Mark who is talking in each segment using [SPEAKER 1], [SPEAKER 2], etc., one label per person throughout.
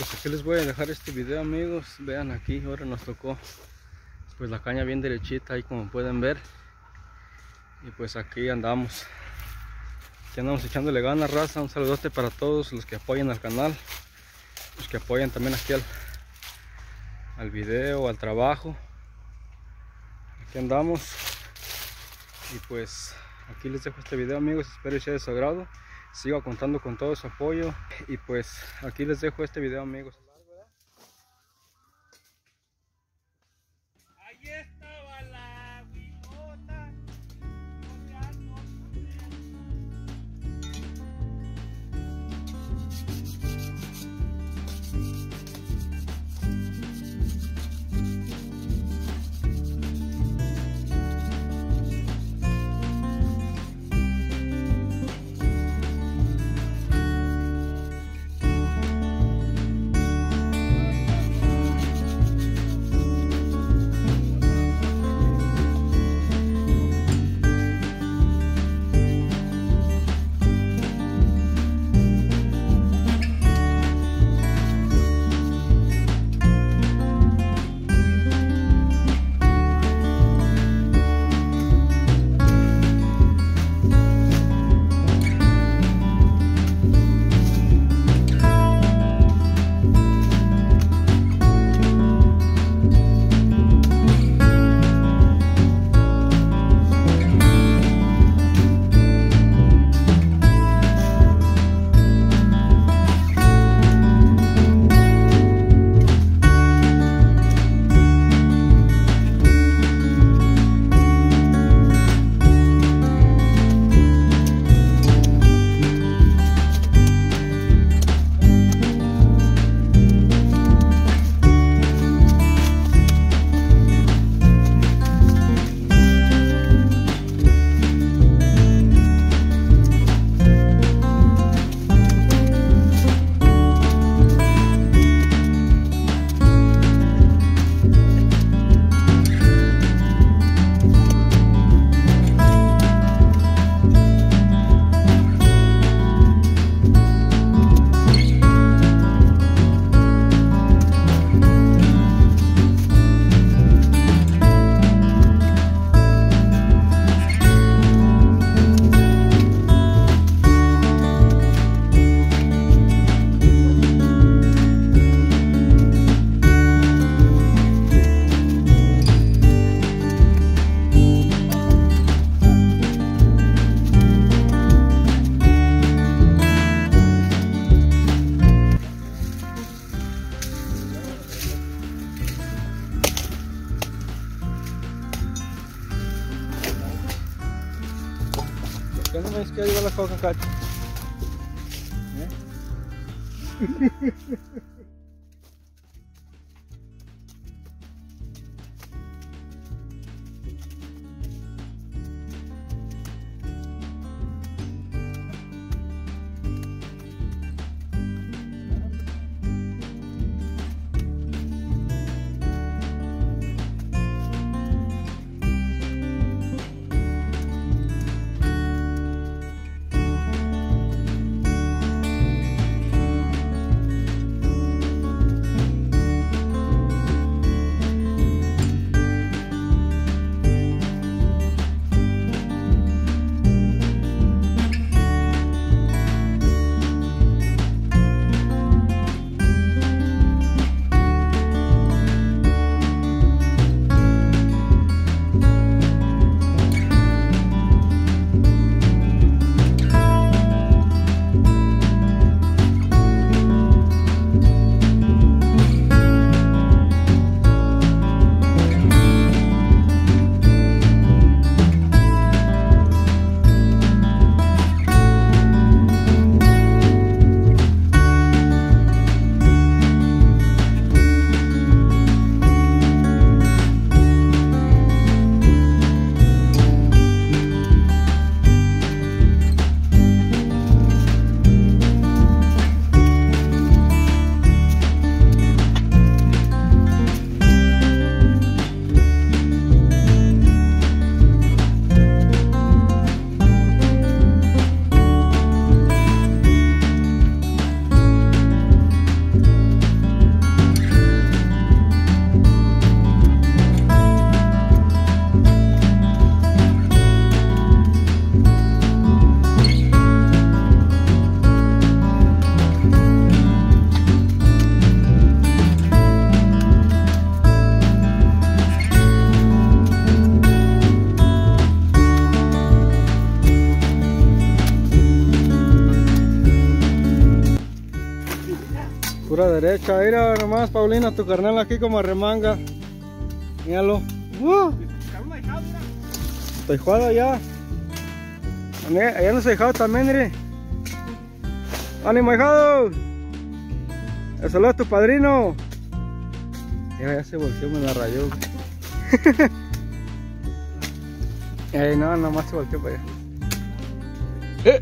[SPEAKER 1] Pues aquí les voy a dejar este video amigos. Vean aquí, ahora nos tocó pues la caña bien derechita ahí como pueden ver. Y pues aquí andamos. Aquí andamos echándole ganas, raza. Un saludote para todos los que apoyan al canal. Los que apoyan también aquí al, al video, al trabajo. Aquí andamos. Y pues aquí les dejo este video amigos. Espero que sea de su agrado sigo contando con todo su apoyo y pues aquí les dejo este video amigos derecha, mira nomás Paulina, tu carnal aquí como remanga. Míralo. Uh. Estoy allá. Allá no se dejado también, mire. ¡Ánimo, hijado! El saludo a tu padrino. Ya, ya se volteó, me la rayó. Ey, no, nomás se volteó para allá. Eh.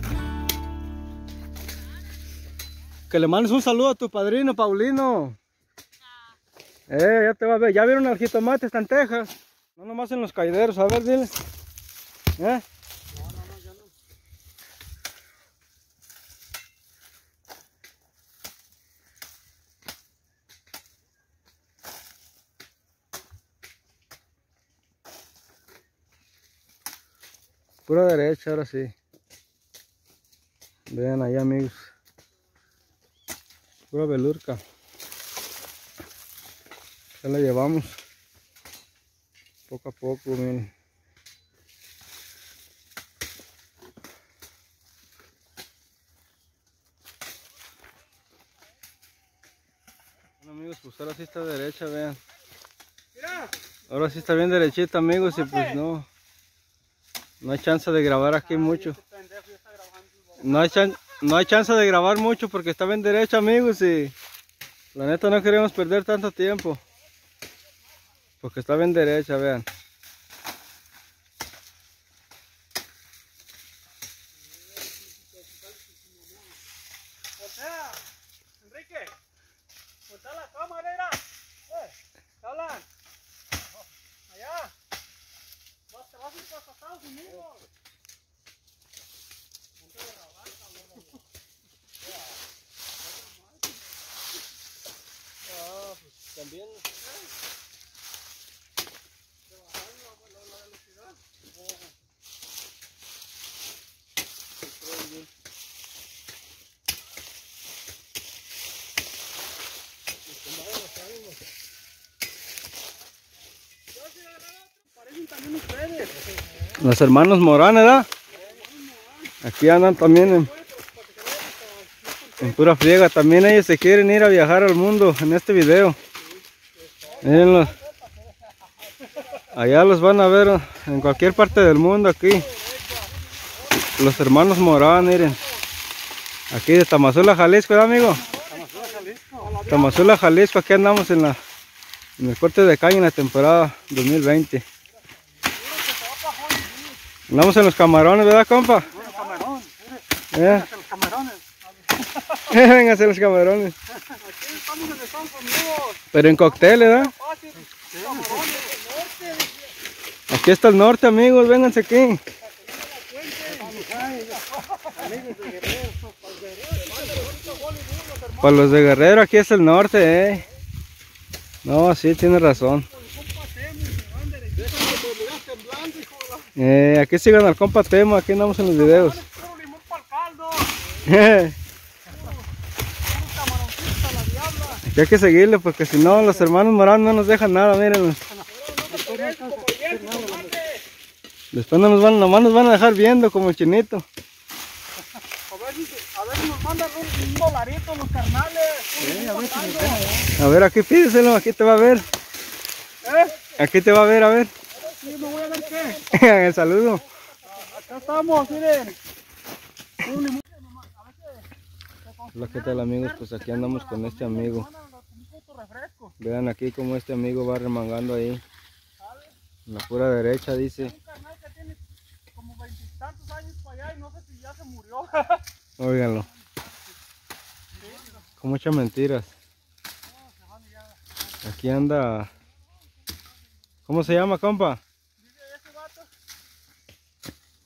[SPEAKER 1] Que le mandes un saludo a tu padrino, Paulino. Eh, ya te va a ver. ¿Ya vieron el jitomate? Está en Texas. No nomás en los caideros. A ver, dile. ¿Eh? Pura derecha, ahora sí. Vean ahí amigos. Pura belurca. Ya la llevamos. Poco a poco, miren. Bueno amigos, pues ahora sí está derecha, vean. Ahora sí está bien derechita amigos y pues no. No hay chance de grabar aquí mucho. No hay, no hay chance de grabar mucho porque está bien derecha amigos y la neta no queremos perder tanto tiempo. Porque está bien derecha, vean.
[SPEAKER 2] Enrique, voltea la cámara, era. Eh, hablan. Allá. Vas, te vas a ir para Estados Unidos.
[SPEAKER 1] Ah, pues también. Los hermanos Morán, ¿verdad? Aquí andan también en, en pura friega. También ellos se quieren ir a viajar al mundo en este video. Mírenlos. Allá los van a ver en cualquier parte del mundo aquí. Los hermanos Morán, miren. Aquí de Tamazula, Jalisco, ¿verdad, amigo? Tamazula, Jalisco. Aquí andamos en la en el corte de caña en la temporada 2020. Andamos en los camarones, ¿verdad, compa? Eh. Véngase los camarones.
[SPEAKER 2] Aquí estamos en Estados Unidos.
[SPEAKER 1] Pero en cóctel, ¿verdad? Aquí está el norte, amigos. Vénganse aquí. Para los de Guerrero, aquí es el norte, eh. No, sí, tiene razón. Eh, aquí sigan al compa Temo, aquí andamos en los videos.
[SPEAKER 2] Puro limón para el caldo.
[SPEAKER 1] Eh,
[SPEAKER 2] Puro camaroncito a la
[SPEAKER 1] aquí hay que seguirle porque si no, los hermanos Morán no nos dejan nada, miren. Después no nos van, nomás nos van a dejar viendo como el chinito.
[SPEAKER 2] A ver si, a ver si nos mandan un, un dolarito los carnales. a ver si
[SPEAKER 1] A ver, aquí pídeselo, aquí te va a ver.
[SPEAKER 2] ¿Eh?
[SPEAKER 1] Aquí te va a ver, a ver.
[SPEAKER 2] Sí, me voy a ver qué.
[SPEAKER 1] El saludo.
[SPEAKER 2] Acá estamos, miren.
[SPEAKER 1] Hola, ¿qué tal amigos? Pues aquí andamos con este amigo.
[SPEAKER 2] Refresco.
[SPEAKER 1] Vean aquí como este amigo va remangando ahí. En la pura derecha dice.
[SPEAKER 2] Un carnal que tiene como veintitantos años para allá y no sé si ya se murió.
[SPEAKER 1] Óiganlo. Con muchas mentiras. Aquí anda. ¿Cómo se llama, compa?
[SPEAKER 2] Dice ese vato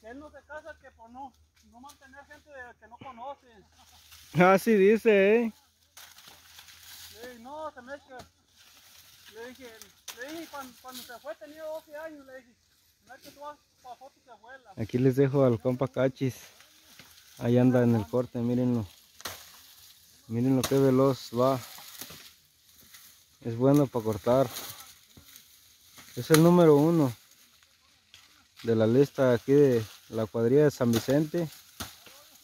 [SPEAKER 2] que él no se casa que por no, no mantener gente que no conoce.
[SPEAKER 1] Ah, sí dice, eh.
[SPEAKER 2] Dije, no, se me que... Le dije, le dije cuando, cuando se fue tenía 12 años, le dije, no es que tú vas foto de abuela.
[SPEAKER 1] Aquí les dejo al compa Cachis. Ahí anda en el corte, mírenlo. Miren lo que veloz va. Es bueno para cortar. Es el número uno de la lista aquí de la cuadrilla de San Vicente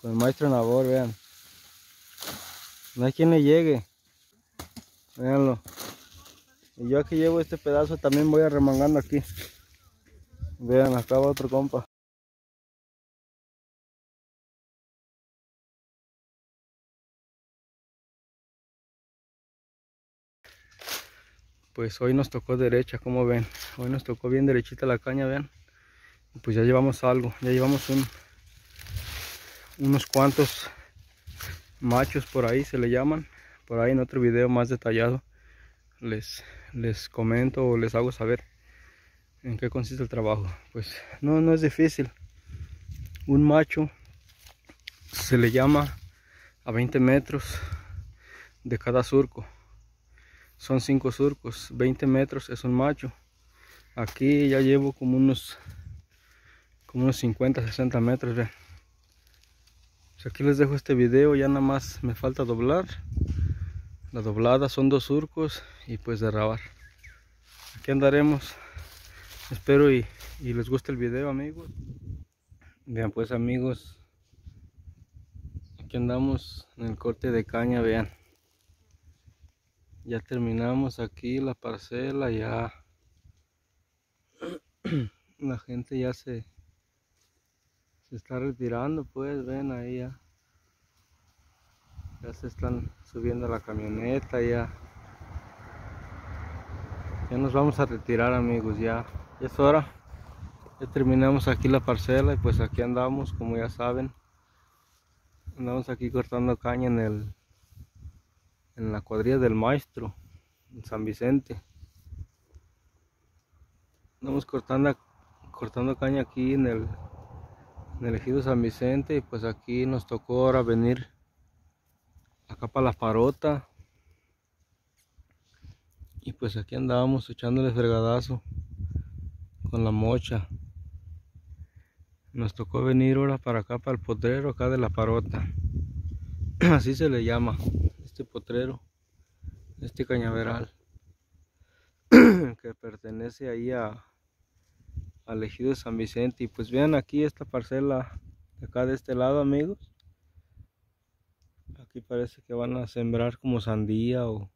[SPEAKER 1] con el maestro Nabor, vean. No hay quien le llegue. Veanlo. Y yo aquí llevo este pedazo también voy arremangando aquí. Vean, acá va otro compa. Pues hoy nos tocó derecha, como ven. Hoy nos tocó bien derechita la caña, vean. Pues ya llevamos algo, ya llevamos un, unos cuantos machos por ahí se le llaman. Por ahí en otro video más detallado les, les comento o les hago saber en qué consiste el trabajo. Pues no, no es difícil. Un macho se le llama a 20 metros de cada surco. Son 5 surcos, 20 metros es un macho. Aquí ya llevo como unos como unos 50, 60 metros. Pues aquí les dejo este video, ya nada más me falta doblar. La doblada son dos surcos y pues derrabar. Aquí andaremos. Espero y, y les guste el video amigos. Vean pues amigos. Aquí andamos en el corte de caña, vean. Ya terminamos aquí la parcela, ya la gente ya se se está retirando pues ven ahí ya ya se están subiendo la camioneta ya. Ya nos vamos a retirar amigos ya, ya es hora. Ya terminamos aquí la parcela y pues aquí andamos como ya saben. Andamos aquí cortando caña en el en la cuadrilla del maestro en San Vicente. Andamos cortando cortando caña aquí en el en el ejido San Vicente y pues aquí nos tocó ahora venir acá para la parota y pues aquí andábamos echándole fregadazo con la mocha nos tocó venir ahora para acá para el potrero acá de la parota así se le llama este potrero este cañaveral que pertenece ahí a al ejido de San Vicente. Y pues vean aquí esta parcela de acá de este lado, amigos. Parece que van a sembrar como sandía o,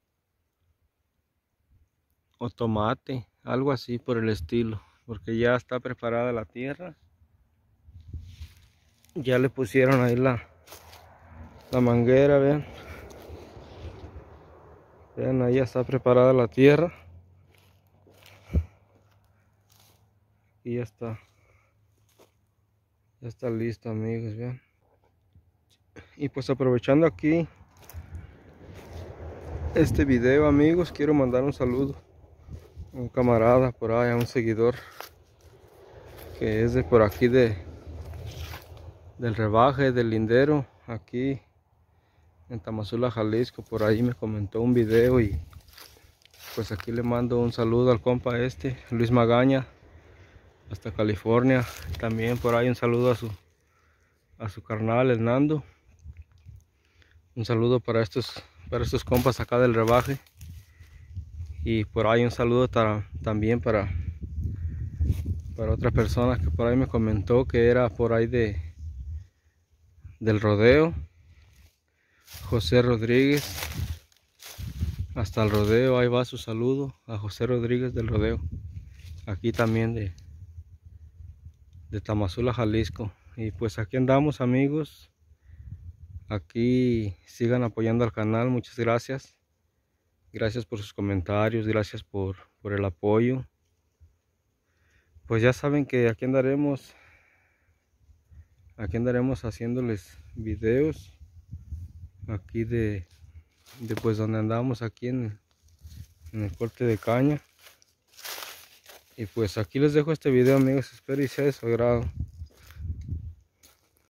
[SPEAKER 1] o tomate, algo así por el estilo. Porque ya está preparada la tierra. Ya le pusieron ahí la, la manguera, vean. Vean, ahí ya está preparada la tierra. y ya está ya está listo amigos vean y pues aprovechando aquí este video amigos quiero mandar un saludo a un camarada por ahí a un seguidor que es de por aquí de del rebaje del lindero aquí en Tamazula Jalisco por ahí me comentó un video y pues aquí le mando un saludo al compa este Luis Magaña hasta California. También por ahí un saludo a su a su carnal Hernando. Un saludo para estos para estos compas acá del rebaje. Y por ahí un saludo también para para otra persona que por ahí me comentó que era por ahí de del rodeo. José Rodríguez. Hasta el rodeo, ahí va su saludo a José Rodríguez del rodeo. Aquí también de, de Tamazula, Jalisco. Y pues aquí andamos amigos. Aquí sigan apoyando al canal. Muchas gracias. Gracias por sus comentarios. Gracias por, por el apoyo. Pues ya saben que aquí andaremos. Aquí andaremos haciéndoles videos. Aquí de, pues donde andamos aquí en, en el corte de caña. Y pues aquí les dejo este video amigos, espero y sea de su agrado.